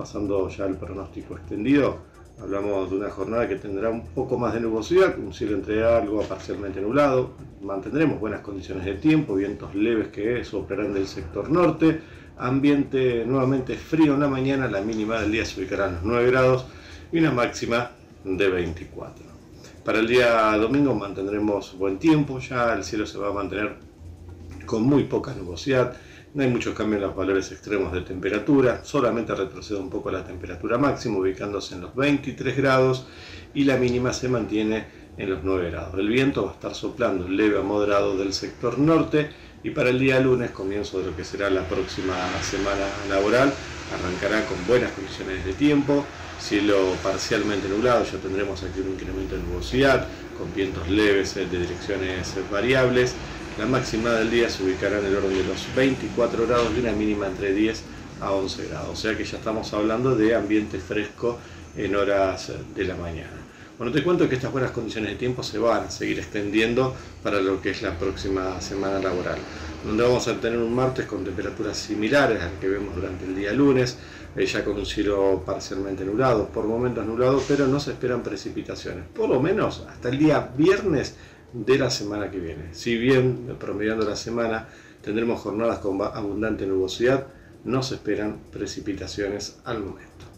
Pasando ya al pronóstico extendido, hablamos de una jornada que tendrá un poco más de nubosidad, un cielo entre algo parcialmente nublado. Mantendremos buenas condiciones de tiempo, vientos leves que soplarán del sector norte. Ambiente nuevamente frío en la mañana, la mínima del día se ubicará en los 9 grados y una máxima de 24. Para el día domingo mantendremos buen tiempo, ya el cielo se va a mantener con muy poca nubosidad no hay muchos cambios en los valores extremos de temperatura, solamente retrocede un poco la temperatura máxima, ubicándose en los 23 grados y la mínima se mantiene en los 9 grados. El viento va a estar soplando leve a moderado del sector norte y para el día lunes, comienzo de lo que será la próxima semana laboral, arrancará con buenas condiciones de tiempo, cielo parcialmente nublado, ya tendremos aquí un incremento de nubosidad, con vientos leves de direcciones variables la máxima del día se ubicará en el orden de los 24 grados y una mínima entre 10 a 11 grados. O sea que ya estamos hablando de ambiente fresco en horas de la mañana. Bueno, te cuento que estas buenas condiciones de tiempo se van a seguir extendiendo para lo que es la próxima semana laboral, donde vamos a tener un martes con temperaturas similares al que vemos durante el día lunes, eh, ya con un cielo parcialmente nublado, por momentos nublado, pero no se esperan precipitaciones. Por lo menos hasta el día viernes de la semana que viene. Si bien, promediando la semana, tendremos jornadas con abundante nubosidad, no se esperan precipitaciones al momento.